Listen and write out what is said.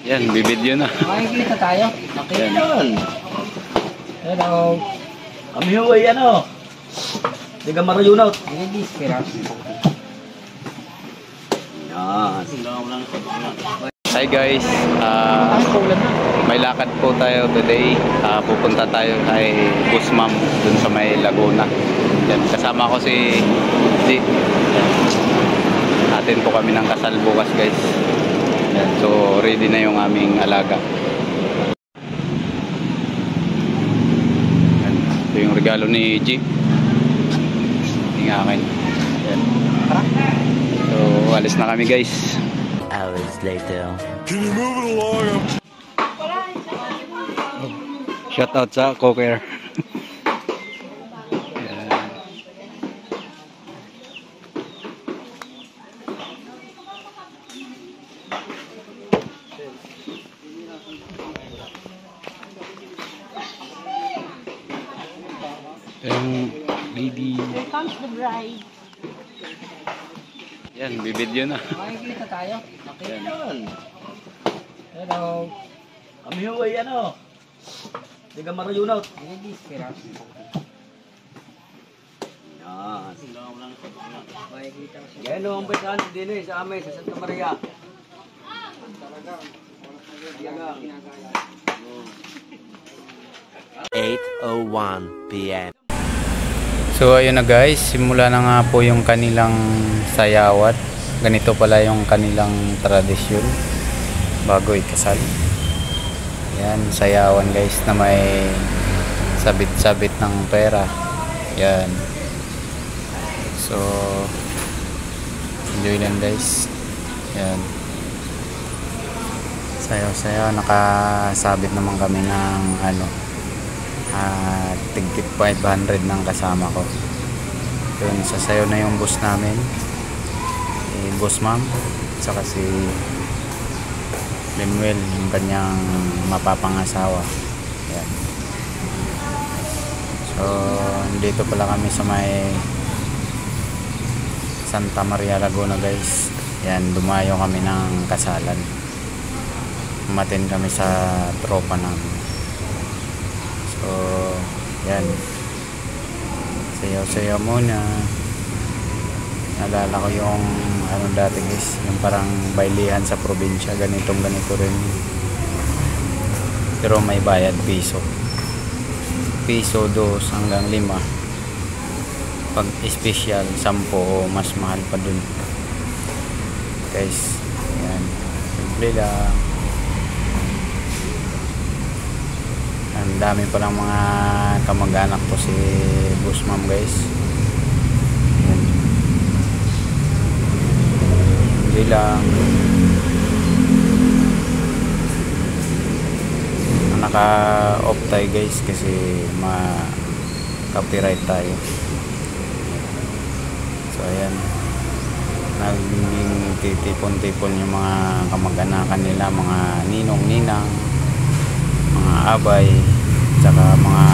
Yan, bibidyo na. Makikita tayo. Okay Yan. yun. Hello. Kami ho ay ano. Di ka marayunaw. Ladies, pero. Yan. Hi guys, Ah, na. may lakad po tayo today. Ah, pupunta tayo kay Busmam dun sa may Laguna. Yan, kasama ko si G. Atin po kami ng kasal bukas guys. Yan, so ready na yung aming alaga. Yan, ito yung regalo ni G. Yung akin. Yan. So alis na kami guys. hours later. Shout out sa Coker. Yan. Yung lady. Here comes the bride. Yan, bibidyo na. Makikita tayo. Okay Yan. yun. Hello. Kami ho ay ano. Di ka marayunaw. Ladies, pero. Yan. Yan ho ang basahan din eh sa amin sa Santa Maria. Yan. 8:01 p.m. So ayun na guys, simula na nga po yung kanilang sayawat. Ganito pala yung kanilang tradisyon bago ikasal. Yan, sayawan guys na may sabit-sabit ng pera. Yan. So enjoy lang guys. Yan. Sayaw-sayaw, nakasabit naman kami ng ano, at tigtip 500 ng kasama ko. Yun sasayaw na yung boss namin. Si boss ma'am saka si Lemuel yung kanyang mapapangasawa. Yan so dito pala kami sa may Santa Maria Laguna guys. Yan dumayo kami ng kasalan. Umatin kami sa tropa namin So, yan. Sayaw-sayaw muna. Naalala ko yung ano dati guys, yung parang bailihan sa probinsya, ganitong ganito rin. Pero may bayad piso. Piso, dos hanggang lima. Pag special, sampo mas mahal pa dun. Guys, yan. Simple lang. Ang dami pa ng mga kamag-anak ko si Boss Ma'am guys. Yan. Hindi lang. Naka-off tayo guys kasi ma-copyright tayo. So ayan. Naging titipon-tipon yung mga kamag-anakan nila, mga ninong-ninang mga abay tsaka mga